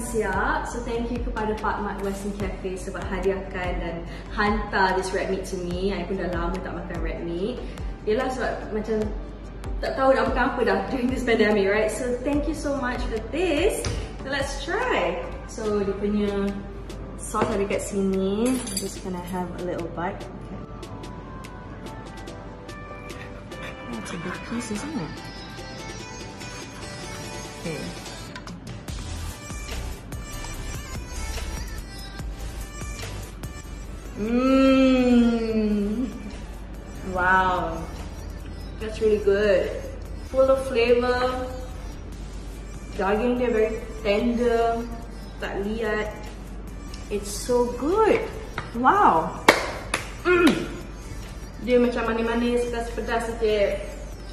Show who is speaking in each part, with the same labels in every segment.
Speaker 1: Siap. So thank you kepada Pak Mat Western Cafe sebab hadiahkan dan hantar this red meat to me. I pun dah lama tak makan red meat. Yelah sebab macam tak tahu nak makan apa dah during this pandemic, right? So thank you so much for this. So let's try. So dia punya sauce ada kat sini. I'm just gonna have a little bite. That's a big piece, isn't it? Okay. Mmm. Wow. That's really good. Full of flavor. Daging dia very tender. Tak liat. It's so good. Wow. Mm. Dia macam manis-manis, pedas-pedas sikit.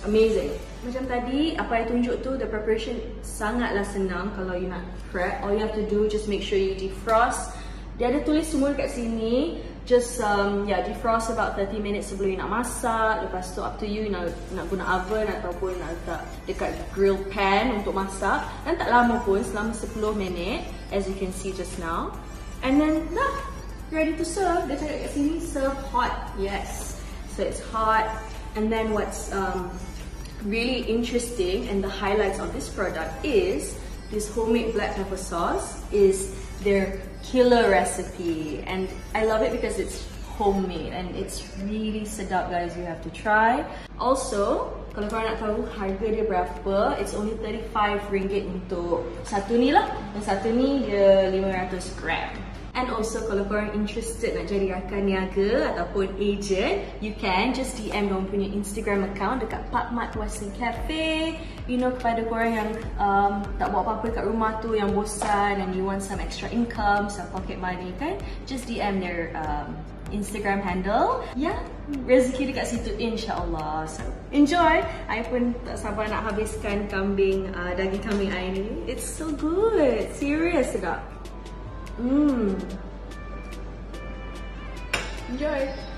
Speaker 1: Amazing. Macam tadi, apa yang tunjuk tu, the preparation sangatlah senang kalau you nak prep. All you have to do, just make sure you defrost. Dia ada tulis semua kat sini. Just um, yeah defrost about 30 minutes sebelum you nak masak. Lepas tu up to you nak nak guna oven ataupun nak letak dekat grill pan untuk masak. Dan tak lama pun selama 10 minit as you can see just now. And then dah ready to serve. Dia cakap kat sini serve hot. Yes. So it's hot. And then what's um, really interesting and the highlights of this product is this homemade black pepper sauce is their killer recipe. And I love it because it's homemade and it's really sedap guys. You have to try. Also kalau korang nak tahu harga dia berapa it's only 35 ringgit untuk satu ni lah. Dan satu ni dia 500 gram And also kalau korang interested nak jadi rakan niaga ataupun agent, you can just DM diorang punya Instagram account dekat Pak Mat Western Cafe. You know kepada korang yang um, tak buat apa-apa kat rumah tu, yang bosan and you want some extra income, some pocket money kan, just DM their um, Instagram handle. Yeah, rezeki dekat situ insyaAllah. So, enjoy! I pun tak sabar nak habiskan kambing, uh, daging kambing I ni. It's so good! Serious sedap! Mmm. Enjoy.